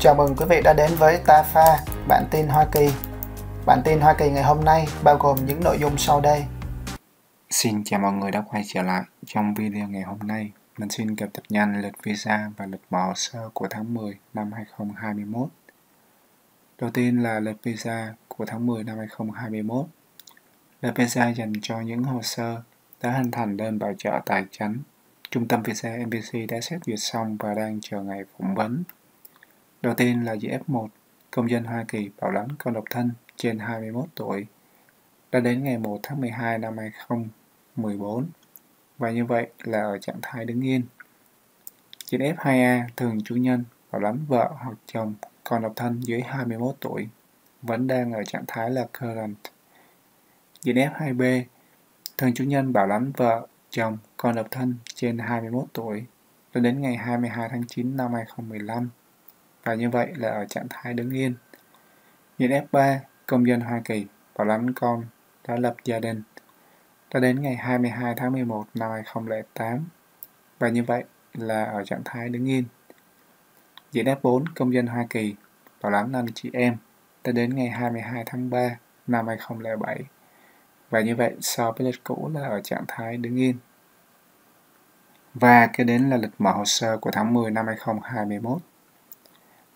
Chào mừng quý vị đã đến với TAFA, bản tin Hoa Kỳ. Bản tin Hoa Kỳ ngày hôm nay bao gồm những nội dung sau đây. Xin chào mọi người đã quay trở lại. Trong video ngày hôm nay, mình xin cập nhật nhanh lịch visa và lịch mở hồ sơ của tháng 10 năm 2021. Đầu tiên là lịch visa của tháng 10 năm 2021. Lịch visa dành cho những hồ sơ đã hình thành đơn bảo trợ tài chính. Trung tâm visa NBC đã xét duyệt xong và đang chờ ngày phỏng vấn. Đầu tiên là GF1, công dân Hoa Kỳ bảo lãnh con độc thân trên 21 tuổi, đã đến ngày 1 tháng 12 năm 2014, và như vậy là ở trạng thái đứng yên. Trên F2A, thường chủ nhân bảo lãnh vợ hoặc chồng còn độc thân dưới 21 tuổi, vẫn đang ở trạng thái là current. Diện F2B, thường chủ nhân bảo lãnh vợ, chồng, còn độc thân trên 21 tuổi, đã đến ngày 22 tháng 9 năm 2015 và như vậy là ở trạng thái đứng yên. Nhìn F3, công dân Hoa Kỳ và lãnh con đã lập gia đình đã đến ngày 22 tháng 11 năm 2008 và như vậy là ở trạng thái đứng yên. Diễn F4, công dân Hoa Kỳ bảo lãnh anh chị em đã đến ngày 22 tháng 3 năm 2007 và như vậy so với lịch cũ là ở trạng thái đứng yên. Và kế đến là lịch mở hồ sơ của tháng 10 năm 2021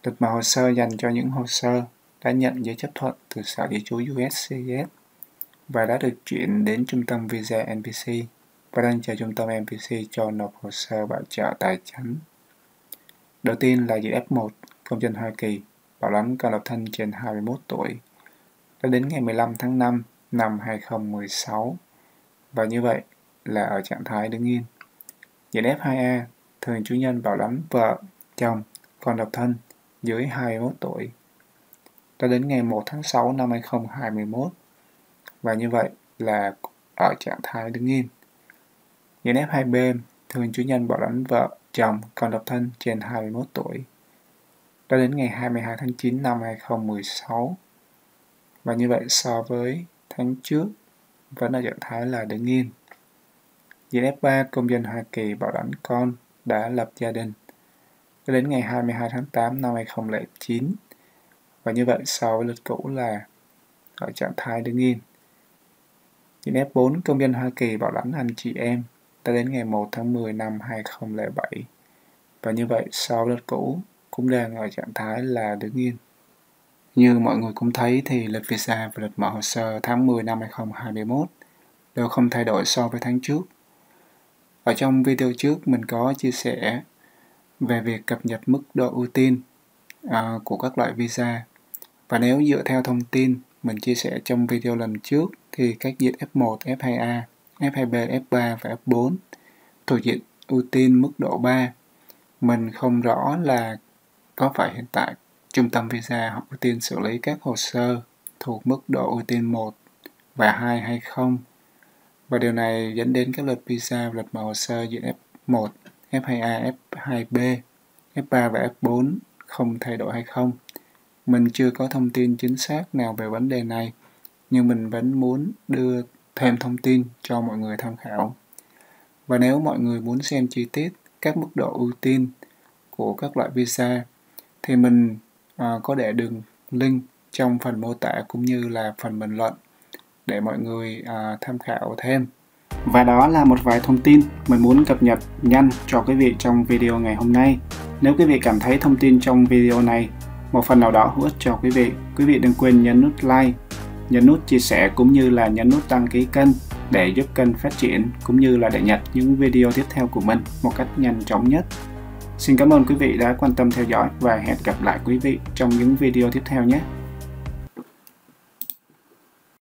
được mở hồ sơ dành cho những hồ sơ đã nhận giấy chấp thuận từ Sở Di trú USCIS và đã được chuyển đến Trung tâm Visa NPC và đang chờ Trung tâm NPC cho nộp hồ sơ bảo trợ tài chính. Đầu tiên là dự F1, công dân Hoa Kỳ, bảo lãnh cao độc thân trên 21 tuổi, đã đến ngày 15 tháng 5 năm 2016 và như vậy là ở trạng thái đứng yên. Diện F2A, thường chủ nhân bảo lãnh vợ, chồng, con độc thân dưới 21 tuổi. Cho đến ngày 1 tháng 6 năm 2021 và như vậy là ở trạng thái đứng yên. Những F2B thường chủ nhân bảo lãnh vợ, chồng, còn độc thân trên 21 tuổi. Cho đến ngày 22 tháng 9 năm 2016 và như vậy so với tháng trước vẫn ở trạng thái là đứng yên. Diện F3 công dân Hoa Kỳ bảo lãnh con đã lập gia đình đến ngày 22 tháng 8 năm 2009 và như vậy so với lịch cũ là ở trạng thái đứng yên. Những F4 công dân Hoa Kỳ bảo lãnh anh chị em đã đến ngày 1 tháng 10 năm 2007 và như vậy so với lịch cũ cũng đang ở trạng thái là đứng yên. Như mọi người cũng thấy thì lịch visa và lịch mở hồ sơ tháng 10 năm 2021 đều không thay đổi so với tháng trước. Ở trong video trước mình có chia sẻ về việc cập nhật mức độ ưu tiên uh, của các loại visa. Và nếu dựa theo thông tin mình chia sẻ trong video lần trước thì các diện F1, F2A, F2B, F3 và F4 thuộc diện ưu tiên mức độ 3. Mình không rõ là có phải hiện tại trung tâm visa họ ưu tiên xử lý các hồ sơ thuộc mức độ ưu tiên 1 và 2 hay không. Và điều này dẫn đến các luật visa và luật mở hồ sơ diện F1 F2A, F2B, F3 và F4 không thay đổi hay không. Mình chưa có thông tin chính xác nào về vấn đề này, nhưng mình vẫn muốn đưa thêm thông tin cho mọi người tham khảo. Và nếu mọi người muốn xem chi tiết các mức độ ưu tiên của các loại visa, thì mình à, có để đường link trong phần mô tả cũng như là phần bình luận để mọi người à, tham khảo thêm. Và đó là một vài thông tin mình muốn cập nhật nhanh cho quý vị trong video ngày hôm nay. Nếu quý vị cảm thấy thông tin trong video này một phần nào đó hữu ích cho quý vị, quý vị đừng quên nhấn nút like, nhấn nút chia sẻ cũng như là nhấn nút đăng ký kênh để giúp kênh phát triển cũng như là để nhận những video tiếp theo của mình một cách nhanh chóng nhất. Xin cảm ơn quý vị đã quan tâm theo dõi và hẹn gặp lại quý vị trong những video tiếp theo nhé.